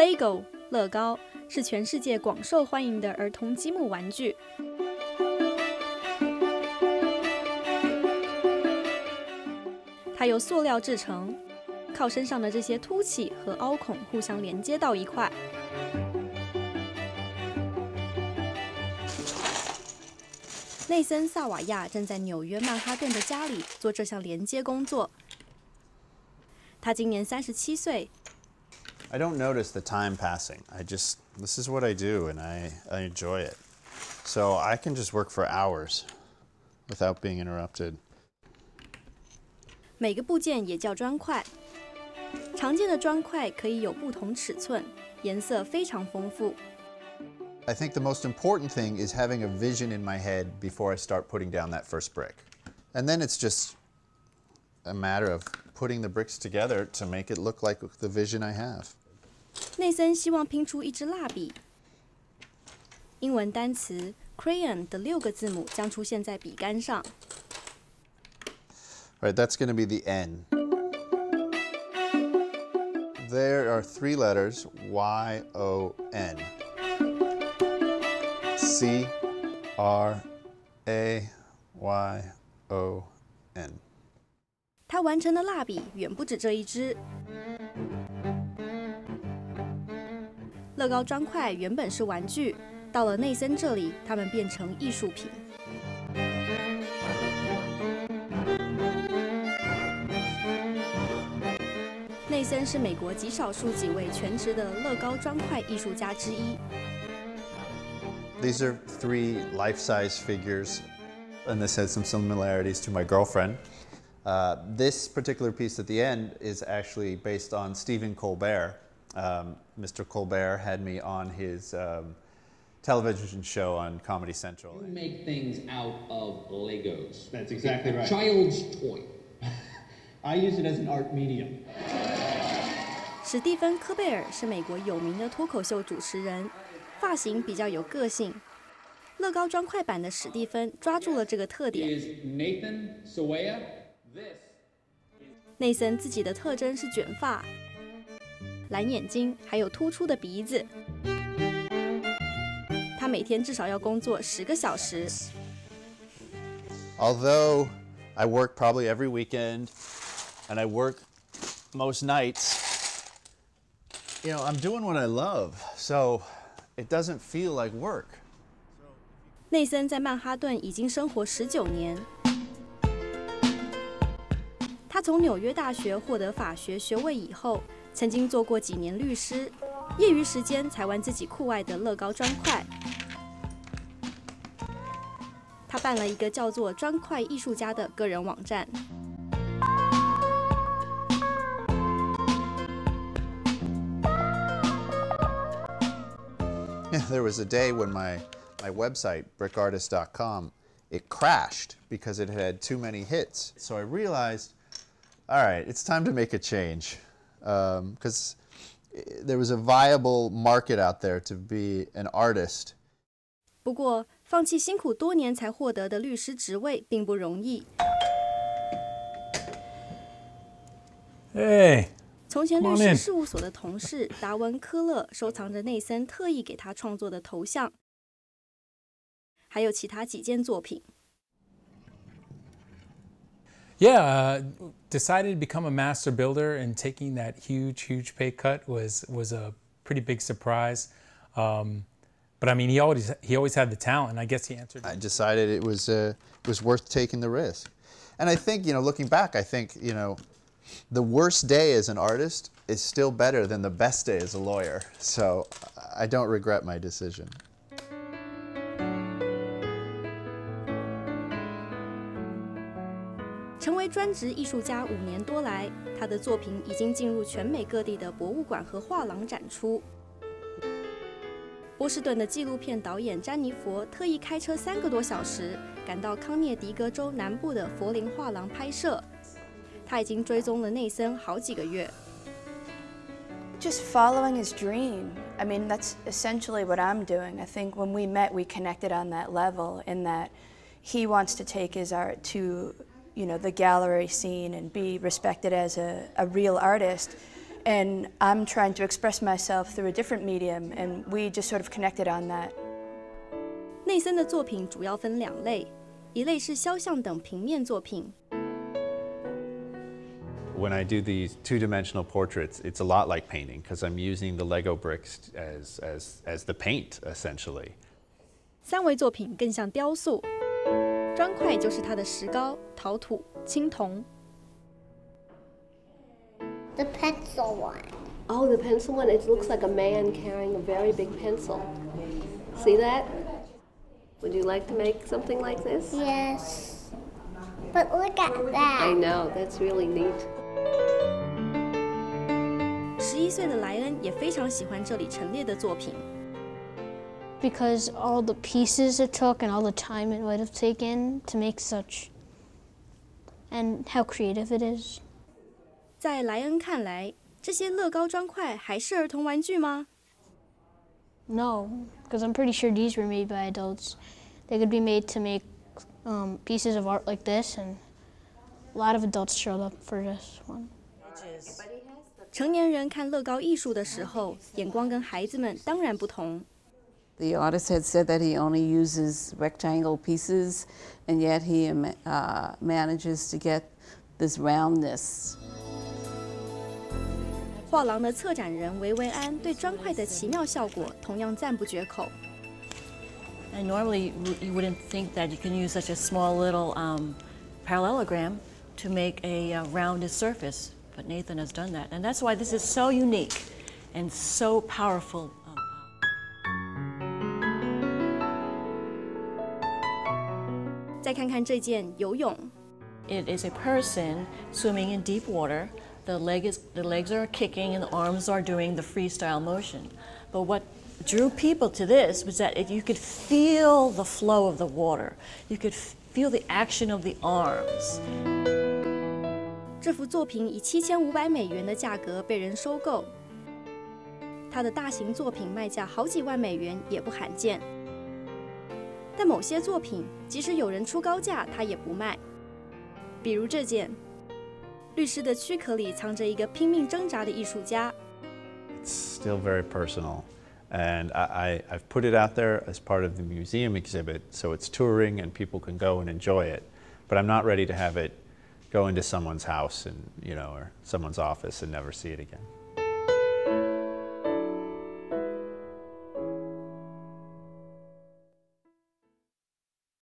Lego 乐高是全世界广受欢迎的儿童积木玩具。它由塑料制成，靠身上的这些凸起和凹孔互相连接到一块。内森·萨瓦亚正在纽约曼哈顿的家里做这项连接工作。他今年三十七岁。I don't notice the time passing. I just this is what I do, and I I enjoy it. So I can just work for hours without being interrupted. 每个部件也叫砖块。常见的砖块可以有不同尺寸，颜色非常丰富。I think the most important thing is having a vision in my head before I start putting down that first brick. And then it's just a matter of putting the bricks together to make it look like the vision I have. 内森希望拼出一支蜡笔。英文单词 crayon 的六个字母将出现在笔杆上。alright that's going to be the N. There are three letters, Y O N. C R A Y O N. 他完成的蜡笔远不止这一支。乐高砖块原本是玩具，到了内森这里，它们变成艺术品。内森是美国极少数几位全职的乐高砖块艺术家之一。These are three life-size figures, and this has some similarities to my girlfriend. This particular piece at the end is actually based on Stephen Colbert. Um, Mr. Colbert had me on his um, television show on Comedy Central. You make things out of Legos. That's exactly A right. Child's toy. I use it as an art medium. 史蒂芬·科贝尔是美国有名的脱口秀主持人，发型比较有个性。乐高砖块版的史蒂芬抓住了这个特点。 Is Nathan Sawaya? This 内森自己的特征是卷发、 蓝眼睛，还有突出的鼻子。他每天至少要工作十个小时。Although I work probably every weekend and I work most nights, you know, I'm doing what I love, so it doesn't feel like work. 内森在曼哈顿已经生活十九年。他从纽约大学获得法学学位以后，曾经做过几年律师，业余时间才玩自己酷爱的乐高砖块。他办了一个叫做“砖块艺术家”的个人网站。Yeah, there was a day when my, my website, brickartist.com, it crashed because it had too many hits. So I realized, all right, it's time to make a change. 嗯，because there was a viable market out there to be an artist。不过放弃辛苦多年才获得的律师职位并不容易。从前律师事务所的同事达文科勒收藏着内森特意给他创作的头像，还有其他几件作品。Yeah, uh, decided to become a master builder and taking that huge, huge pay cut was was a pretty big surprise. Um, but I mean, he always he always had the talent. And I guess he answered. I decided it was, uh, it was worth taking the risk. And I think, you know, looking back, I think, you know, the worst day as an artist is still better than the best day as a lawyer. So I don't regret my decision. 成为专职艺术家五年多来，他的作品已经进入全美各地的博物馆和画廊展出。波士顿的纪录片导演詹妮佛特意开车三个多小时，赶到康涅狄格州南部的佛林画廊拍摄。他已经追踪了内森好几个月。Just following his dream. I mean, that's essentially what I'm doing. I think when we met, we connected on that level in that he wants to take his art to, you know, the gallery scene and be respected as a, a real artist. And I'm trying to express myself through a different medium, and we just sort of connected on that. 内森的作品主要分两类，一类是肖像等平面作品， When I do these two-dimensional portraits, it's a lot like painting because I'm using the Lego bricks as, as, as the paint, essentially. 三维作品更像雕塑， 砖块就是它的石膏、陶土、青铜。The pencil one. Oh, the pencil one, it looks like a man carrying a very big pencil. See that? Would you like to make something like this? Yes. But look at that. I know, that's really neat. 十一岁的莱恩也非常喜欢这里陈列的作品。because all the pieces it took and all the time it would have taken to make such and how creative it is. 在莱恩看来，这些乐高砖块还是儿童玩具吗？ No, because I'm pretty sure these were made by adults. They could be made to make um, pieces of art like this, and a lot of adults showed up for this one. 成年人看乐高艺术的时候，眼光跟孩子们当然不同。 The artist had said that he only uses rectangle pieces, and yet he uh, manages to get this roundness. 画廊的策展人维维安对砖块的奇妙效果同样赞不绝口。 And normally you you wouldn't think that you can use such a small little um, parallelogram to make a uh, rounded surface, but Nathan has done that. And that's why this is so unique and so powerful. 再看看这件游泳， It is a person swimming in deep water. The, leg is, the legs are kicking and the arms are doing the freestyle motion. But what drew people to this was that it, you could feel the flow of the water. You could feel the action of the arms. 这幅作品以七千五百美元的价格被人收购。他的大型作品卖价好几万美元也不罕见。 但某些作品，即使有人出高价，他也不卖。比如这件，律师的躯壳里藏着一个拼命挣扎的艺术家。 It's still very personal. And I, I, I've put it out there as part of the museum exhibit, so it's touring and people can go and enjoy it. But I'm not ready to have it go into someone's house and, you know, or someone's office and never see it again.